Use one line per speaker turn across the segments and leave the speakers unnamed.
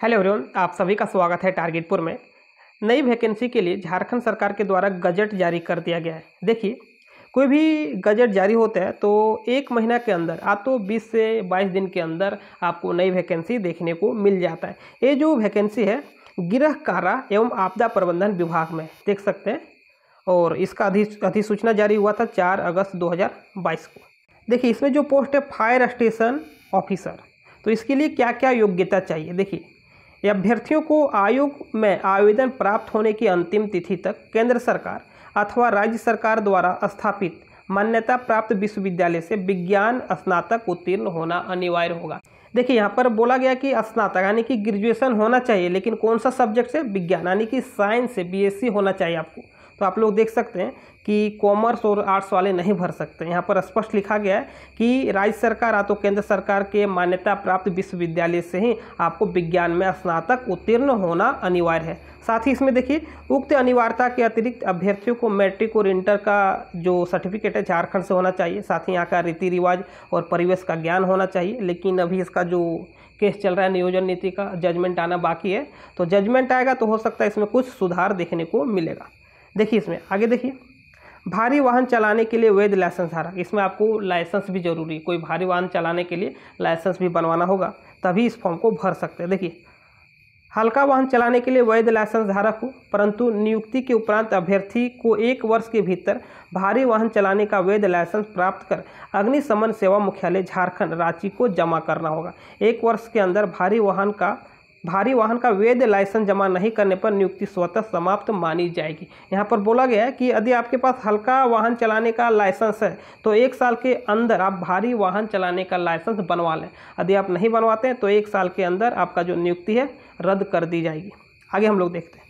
Hello everyone, आप सभी का स्वागत है टारगेटपुर में। नई वैकेंसी के लिए झारखंड सरकार के द्वारा गजट जारी कर दिया गया है। देखिए, कोई भी गजट जारी होता है तो एक महीना के अंदर आप तो 20 से 22 दिन के अंदर आपको नई वैकेंसी देखने को मिल जाता है। ये जो वैकेंसी है, गृह कारा एवं आपदा प्रबंधन विभाग में, देख सकते हैं। और इसका अधि, अधिसूचना जारी हुआ था चार अगस्त दो हज़ार बाईस को। देखिए, इसमें जो पोस्ट है फायर स्टेशन ऑफिसर तो इसके लिए क्या क्या योग्यता चाहिए? देखिए अभ्यर्थियों को आयोग में आवेदन प्राप्त होने की अंतिम तिथि तक केंद्र सरकार अथवा राज्य सरकार द्वारा स्थापित मान्यता प्राप्त विश्वविद्यालय से विज्ञान स्नातक उत्तीर्ण होना अनिवार्य होगा। देखिए, यहाँ पर बोला गया कि स्नातक यानी कि ग्रेजुएशन होना चाहिए, लेकिन कौन सा सब्जेक्ट से? विज्ञान यानी कि साइंस से बीएससी होना चाहिए आपको। तो आप लोग देख सकते हैं कि कॉमर्स और आर्ट्स वाले नहीं भर सकते। यहाँ पर स्पष्ट लिखा गया है कि राज्य सरकार या तो केंद्र सरकार के मान्यता प्राप्त विश्वविद्यालय से ही आपको विज्ञान में स्नातक उत्तीर्ण होना अनिवार्य है। साथ ही इसमें देखिए, उक्त अनिवार्यता के अतिरिक्त अभ्यर्थियों को मैट्रिक और इंटर का जो सर्टिफिकेट है झारखंड से होना चाहिए। साथ ही यहाँ का रीति रिवाज और परिवेश का ज्ञान होना चाहिए। लेकिन अभी इसका जो केस चल रहा है नियोजन नीति का जजमेंट आना बाकी है। तो जजमेंट आएगा तो हो सकता है इसमें कुछ सुधार देखने को मिलेगा। देखिए इसमें, आगे देखिए। भारी वाहन चलाने के लिए वैध लाइसेंस धारक इसमें आपको लाइसेंस भी ज़रूरी है। कोई भारी वाहन चलाने के लिए लाइसेंस भी बनवाना होगा, तभी इस फॉर्म को भर सकते हैं। देखिए, हल्का वाहन चलाने के लिए वैध लाइसेंस धारक हो, परंतु नियुक्ति के उपरांत अभ्यर्थी को एक वर्ष के भीतर भारी वाहन चलाने का वैध लाइसेंस प्राप्त कर अग्निशमन सेवा मुख्यालय झारखंड, रांची को जमा करना होगा। एक वर्ष के अंदर भारी वाहन का भारी वाहन का वैध लाइसेंस जमा नहीं करने पर नियुक्ति स्वतः समाप्त मानी जाएगी। यहाँ पर बोला गया है कि यदि आपके पास हल्का वाहन चलाने का लाइसेंस है तो एक साल के अंदर आप भारी वाहन चलाने का लाइसेंस बनवा लें। यदि आप नहीं बनवाते हैं तो एक साल के अंदर आपका जो नियुक्ति है, रद्द कर दी जाएगी। आगे हम लोग देखते हैं।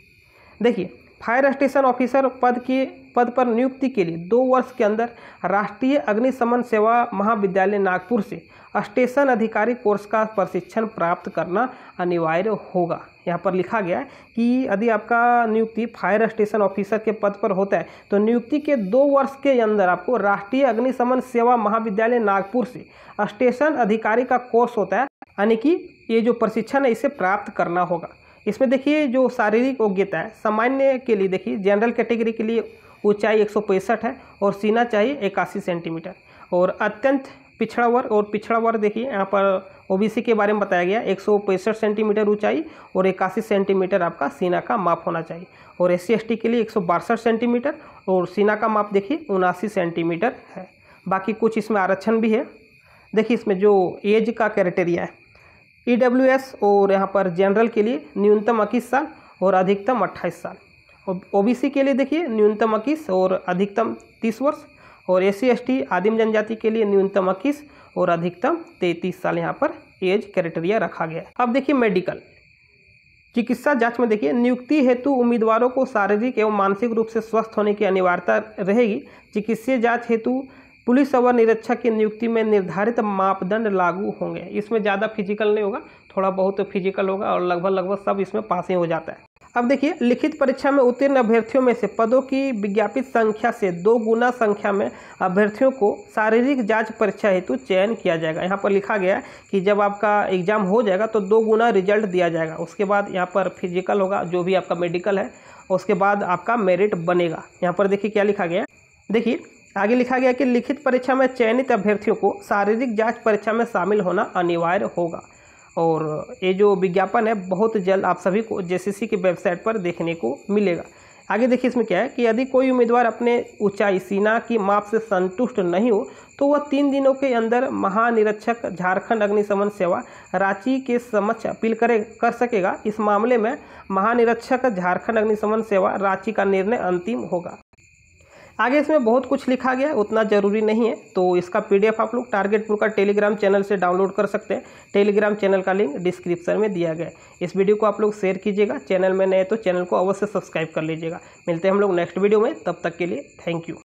देखिए फायर स्टेशन ऑफिसर पद के, पद पर नियुक्ति के लिए दो वर्ष के अंदर राष्ट्रीय अग्निशमन सेवा महाविद्यालय नागपुर से स्टेशन अधिकारी कोर्स का प्रशिक्षण प्राप्त करना अनिवार्य होगा। यहाँ पर लिखा गया है कि यदि आपका नियुक्ति फायर स्टेशन ऑफिसर के पद पर होता है तो नियुक्ति के दो वर्ष के अंदर आपको राष्ट्रीय अग्निशमन सेवा महाविद्यालय नागपुर से स्टेशन अधिकारी का कोर्स होता है, यानी कि ये जो प्रशिक्षण है, इसे प्राप्त करना होगा। इसमें देखिए जो शारीरिक योग्यता है, सामान्य के लिए देखिए जनरल कैटेगरी के लिए ऊंचाई एक सौ पैंसठ है और सीना चाहिए इक्यासी सेंटीमीटर। और अत्यंत पिछड़ा वर्ग, और पिछड़ा वर्ग देखिए, यहाँ पर ओबीसी के बारे में बताया गया, एक सौ पैंसठ सेंटीमीटर ऊंचाई और इक्यासी सेंटीमीटर आपका सीना का माप होना चाहिए। और एस सी के लिए एक सौ बासठ सेंटीमीटर और सीना का माप देखिए, उनासी सेंटीमीटर है। बाकी कुछ इसमें आरक्षण भी है। देखिए इसमें जो एज का क्राइटेरिया है ई e और यहाँ पर जनरल के लिए न्यूनतम इक्कीस साल और अधिकतम अट्ठाईस साल। और ओबीसी के लिए देखिए, न्यूनतम इक्कीस और अधिकतम तीस वर्ष और एस सी आदिम जनजाति के लिए न्यूनतम इक्कीस और अधिकतम तैंतीस साल यहाँ पर एज क्राइटेरिया रखा गया है। अब देखिए मेडिकल। चिकित्सा जाँच में देखिए, नियुक्ति हेतु उम्मीदवारों को शारीरिक एवं मानसिक रूप से स्वस्थ होने की अनिवार्यता रहेगी। चिकित्सीय जाँच हेतु पुलिस अवर निरीक्षक की नियुक्ति में निर्धारित मापदंड लागू होंगे। इसमें ज़्यादा फ़िज़िकल नहीं होगा, थोड़ा बहुत फ़िज़िकल होगा और लगभग लगभग सब इसमें पास ही हो जाता है। अब देखिए, लिखित परीक्षा में उत्तीर्ण अभ्यर्थियों में से पदों की विज्ञापित संख्या से दो गुना संख्या में अभ्यर्थियों को शारीरिक जाँच परीक्षा हेतु चयन किया जाएगा। यहाँ पर लिखा गया है कि जब आपका एग्ज़ाम हो जाएगा तो दो गुना रिज़ल्ट दिया जाएगा। उसके बाद यहाँ पर फ़िज़िकल होगा, जो भी आपका मेडिकल है, उसके बाद आपका मेरिट बनेगा। यहाँ पर देखिए क्या लिखा गया देखिए आगे लिखा गया कि लिखित परीक्षा में चयनित अभ्यर्थियों को शारीरिक जाँच परीक्षा में शामिल होना अनिवार्य होगा। और ये जो विज्ञापन है, बहुत जल्द आप सभी को जेसीसी की वेबसाइट पर देखने को मिलेगा। आगे देखिए, इसमें क्या है कि यदि कोई उम्मीदवार अपने ऊंचाई, सीना की माप से संतुष्ट नहीं हो तो वह तीन दिनों के अंदर महानिरीक्षक, झारखंड अग्निशमन सेवा, रांची के समक्ष अपील करे, कर सकेगा। इस मामले में महानिरीक्षक, झारखंड अग्निशमन सेवा, रांची का निर्णय अंतिम होगा। आगे इसमें बहुत कुछ लिखा गया, उतना ज़रूरी नहीं है। तो इसका पीडीएफ आप लोग टारगेट पुर का टेलीग्राम चैनल से डाउनलोड कर सकते हैं। टेलीग्राम चैनल का लिंक डिस्क्रिप्शन में दिया गया है। इस वीडियो को आप लोग शेयर कीजिएगा। चैनल में नए तो चैनल को अवश्य सब्सक्राइब कर लीजिएगा। मिलते हैं हम लोग नेक्स्ट वीडियो में। तब तक के लिए थैंक यू